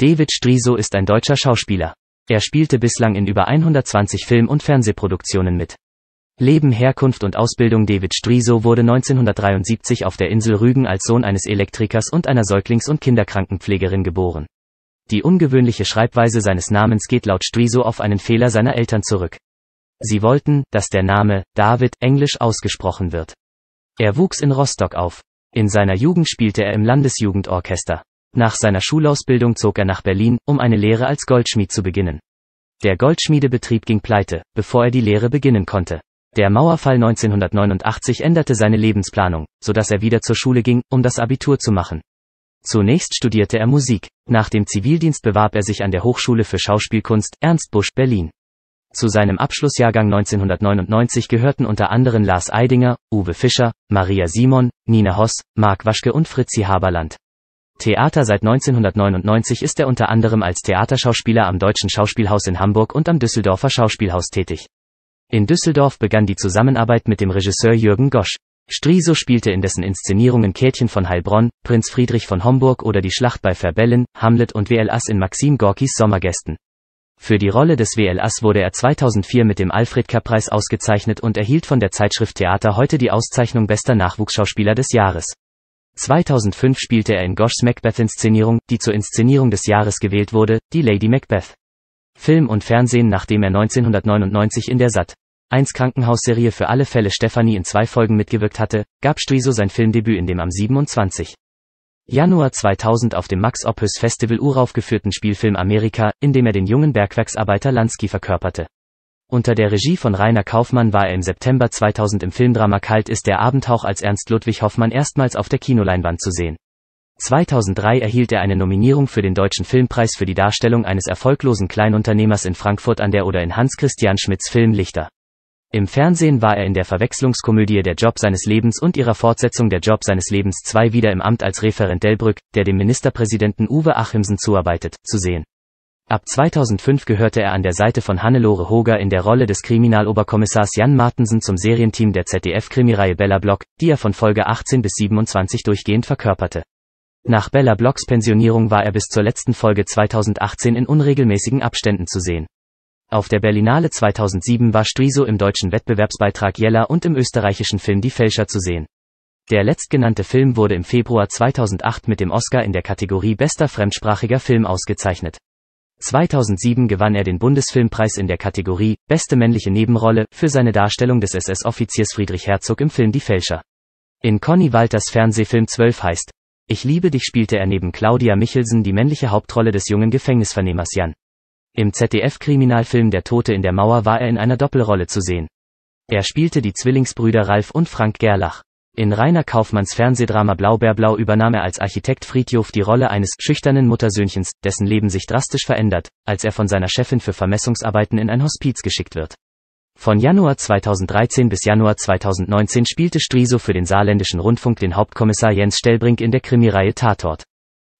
David Striso ist ein deutscher Schauspieler. Er spielte bislang in über 120 Film- und Fernsehproduktionen mit. Leben, Herkunft und Ausbildung David Striso wurde 1973 auf der Insel Rügen als Sohn eines Elektrikers und einer Säuglings- und Kinderkrankenpflegerin geboren. Die ungewöhnliche Schreibweise seines Namens geht laut Striso auf einen Fehler seiner Eltern zurück. Sie wollten, dass der Name David englisch ausgesprochen wird. Er wuchs in Rostock auf. In seiner Jugend spielte er im Landesjugendorchester. Nach seiner Schulausbildung zog er nach Berlin, um eine Lehre als Goldschmied zu beginnen. Der Goldschmiedebetrieb ging pleite, bevor er die Lehre beginnen konnte. Der Mauerfall 1989 änderte seine Lebensplanung, so dass er wieder zur Schule ging, um das Abitur zu machen. Zunächst studierte er Musik. Nach dem Zivildienst bewarb er sich an der Hochschule für Schauspielkunst Ernst Busch Berlin. Zu seinem Abschlussjahrgang 1999 gehörten unter anderem Lars Eidinger, Uwe Fischer, Maria Simon, Nina Hoss, Marc Waschke und Fritzi Haberland. Theater seit 1999 ist er unter anderem als Theaterschauspieler am Deutschen Schauspielhaus in Hamburg und am Düsseldorfer Schauspielhaus tätig. In Düsseldorf begann die Zusammenarbeit mit dem Regisseur Jürgen Gosch. Striso spielte in dessen Inszenierungen Käthchen von Heilbronn, Prinz Friedrich von Homburg oder die Schlacht bei Verbellen, Hamlet und WL Ass in Maxim Gorkis Sommergästen. Für die Rolle des WL Ass wurde er 2004 mit dem Alfred K-Preis ausgezeichnet und erhielt von der Zeitschrift Theater heute die Auszeichnung bester Nachwuchsschauspieler des Jahres. 2005 spielte er in Goschs Macbeth-Inszenierung, die zur Inszenierung des Jahres gewählt wurde, die Lady Macbeth. Film und Fernsehen nachdem er 1999 in der Sat. 1 Krankenhausserie für alle Fälle Stephanie in zwei Folgen mitgewirkt hatte, gab Striso sein Filmdebüt in dem am 27. Januar 2000 auf dem Max Ophüs Festival uraufgeführten Spielfilm Amerika, in dem er den jungen Bergwerksarbeiter Lansky verkörperte. Unter der Regie von Rainer Kaufmann war er im September 2000 im Filmdrama Kalt ist der Abendhauch als Ernst Ludwig Hoffmann erstmals auf der Kinoleinwand zu sehen. 2003 erhielt er eine Nominierung für den Deutschen Filmpreis für die Darstellung eines erfolglosen Kleinunternehmers in Frankfurt an der Oder in Hans Christian Schmidts Film Lichter. Im Fernsehen war er in der Verwechslungskomödie Der Job seines Lebens und ihrer Fortsetzung Der Job seines Lebens 2 wieder im Amt als Referent Delbrück, der dem Ministerpräsidenten Uwe Achimsen zuarbeitet, zu sehen. Ab 2005 gehörte er an der Seite von Hannelore Hoger in der Rolle des Kriminaloberkommissars Jan Martensen zum Serienteam der ZDF-Krimireihe Bella Block, die er von Folge 18 bis 27 durchgehend verkörperte. Nach Bella Blocks Pensionierung war er bis zur letzten Folge 2018 in unregelmäßigen Abständen zu sehen. Auf der Berlinale 2007 war Striso im deutschen Wettbewerbsbeitrag Jella und im österreichischen Film Die Fälscher zu sehen. Der letztgenannte Film wurde im Februar 2008 mit dem Oscar in der Kategorie Bester fremdsprachiger Film ausgezeichnet. 2007 gewann er den Bundesfilmpreis in der Kategorie Beste männliche Nebenrolle für seine Darstellung des SS-Offiziers Friedrich Herzog im Film Die Fälscher. In Conny Walters Fernsehfilm 12 heißt Ich liebe dich spielte er neben Claudia Michelsen die männliche Hauptrolle des jungen Gefängnisvernehmers Jan. Im ZDF-Kriminalfilm Der Tote in der Mauer war er in einer Doppelrolle zu sehen. Er spielte die Zwillingsbrüder Ralf und Frank Gerlach. In Rainer Kaufmanns Fernsehdrama Blaubeerblau übernahm er als Architekt Friedjof die Rolle eines schüchternen Muttersöhnchens, dessen Leben sich drastisch verändert, als er von seiner Chefin für Vermessungsarbeiten in ein Hospiz geschickt wird. Von Januar 2013 bis Januar 2019 spielte Striso für den saarländischen Rundfunk den Hauptkommissar Jens Stellbrink in der Krimireihe Tatort.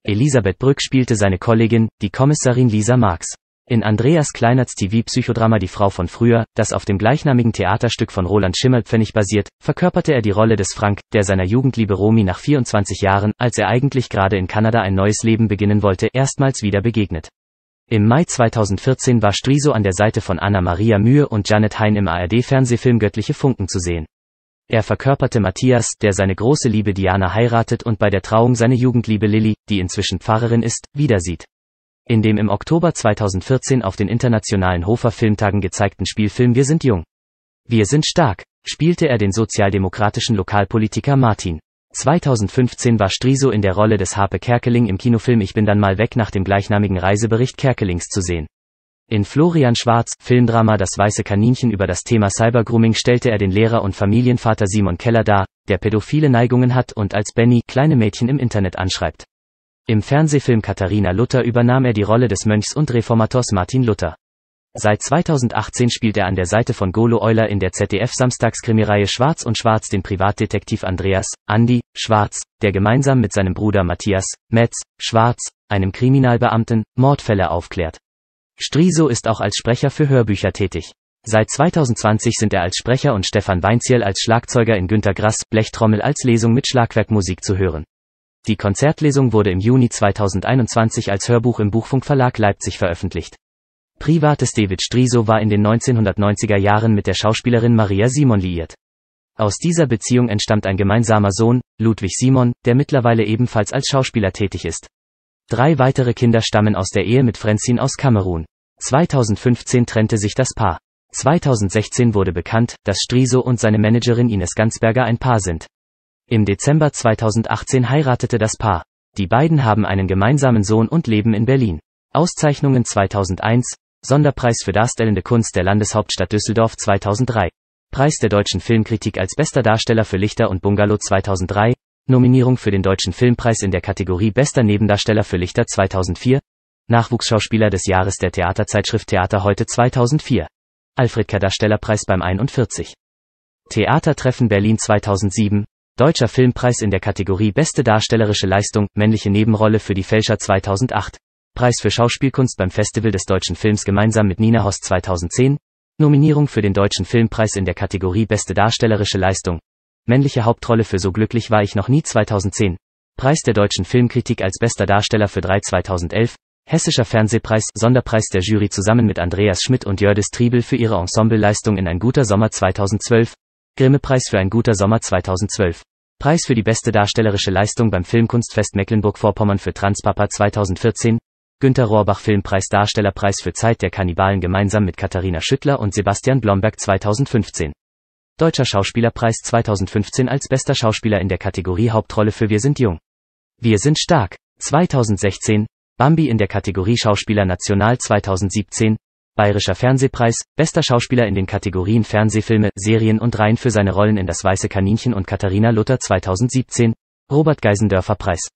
Elisabeth Brück spielte seine Kollegin, die Kommissarin Lisa Marx. In Andreas Kleinerts TV-Psychodrama Die Frau von früher, das auf dem gleichnamigen Theaterstück von Roland Schimmelpfennig basiert, verkörperte er die Rolle des Frank, der seiner Jugendliebe Romy nach 24 Jahren, als er eigentlich gerade in Kanada ein neues Leben beginnen wollte, erstmals wieder begegnet. Im Mai 2014 war Striso an der Seite von Anna Maria Mühe und Janet Hein im ARD-Fernsehfilm Göttliche Funken zu sehen. Er verkörperte Matthias, der seine große Liebe Diana heiratet und bei der Trauung seine Jugendliebe Lilly, die inzwischen Pfarrerin ist, wiedersieht. In dem im Oktober 2014 auf den internationalen Hofer Filmtagen gezeigten Spielfilm Wir sind jung. Wir sind stark, spielte er den sozialdemokratischen Lokalpolitiker Martin. 2015 war Striso in der Rolle des Harpe Kerkeling im Kinofilm Ich bin dann mal weg nach dem gleichnamigen Reisebericht Kerkelings zu sehen. In Florian Schwarz, Filmdrama Das weiße Kaninchen über das Thema Cybergrooming stellte er den Lehrer und Familienvater Simon Keller dar, der pädophile Neigungen hat und als Benny kleine Mädchen im Internet anschreibt. Im Fernsehfilm Katharina Luther übernahm er die Rolle des Mönchs und Reformators Martin Luther. Seit 2018 spielt er an der Seite von Golo Euler in der ZDF-Samstagskrimireihe Schwarz und Schwarz den Privatdetektiv Andreas, Andy, Schwarz, der gemeinsam mit seinem Bruder Matthias, Metz, Schwarz, einem Kriminalbeamten, Mordfälle aufklärt. Striso ist auch als Sprecher für Hörbücher tätig. Seit 2020 sind er als Sprecher und Stefan Weinziel als Schlagzeuger in Günter Grass Blechtrommel als Lesung mit Schlagwerkmusik zu hören. Die Konzertlesung wurde im Juni 2021 als Hörbuch im Buchfunk Verlag Leipzig veröffentlicht. Privates David Striso war in den 1990er Jahren mit der Schauspielerin Maria Simon liiert. Aus dieser Beziehung entstammt ein gemeinsamer Sohn, Ludwig Simon, der mittlerweile ebenfalls als Schauspieler tätig ist. Drei weitere Kinder stammen aus der Ehe mit Frenzin aus Kamerun. 2015 trennte sich das Paar. 2016 wurde bekannt, dass Striso und seine Managerin Ines Gansberger ein Paar sind. Im Dezember 2018 heiratete das Paar. Die beiden haben einen gemeinsamen Sohn und leben in Berlin. Auszeichnungen 2001, Sonderpreis für darstellende Kunst der Landeshauptstadt Düsseldorf 2003. Preis der deutschen Filmkritik als bester Darsteller für Lichter und Bungalow 2003, Nominierung für den Deutschen Filmpreis in der Kategorie Bester Nebendarsteller für Lichter 2004, Nachwuchsschauspieler des Jahres der Theaterzeitschrift Theater heute 2004, Alfred K. Darstellerpreis beim 41. Theatertreffen Berlin 2007, Deutscher Filmpreis in der Kategorie Beste darstellerische Leistung, männliche Nebenrolle für die Fälscher 2008, Preis für Schauspielkunst beim Festival des deutschen Films gemeinsam mit Nina Host 2010, Nominierung für den Deutschen Filmpreis in der Kategorie Beste darstellerische Leistung. Männliche Hauptrolle für So glücklich war ich noch nie 2010. Preis der Deutschen Filmkritik als bester Darsteller für 3 2011. Hessischer Fernsehpreis, Sonderpreis der Jury zusammen mit Andreas Schmidt und Jördis Triebel für ihre Ensembleleistung in Ein guter Sommer 2012. Grimme-Preis für Ein guter Sommer 2012. Preis für die beste darstellerische Leistung beim Filmkunstfest Mecklenburg-Vorpommern für Transpapa 2014. Günter Rohrbach Filmpreis Darstellerpreis für Zeit der Kannibalen gemeinsam mit Katharina Schüttler und Sebastian Blomberg 2015. Deutscher Schauspielerpreis 2015 als bester Schauspieler in der Kategorie Hauptrolle für Wir sind jung. Wir sind stark. 2016. Bambi in der Kategorie Schauspieler National 2017. Bayerischer Fernsehpreis, bester Schauspieler in den Kategorien Fernsehfilme, Serien und Reihen für seine Rollen in Das Weiße Kaninchen und Katharina Luther 2017. Robert Geisendörfer Preis.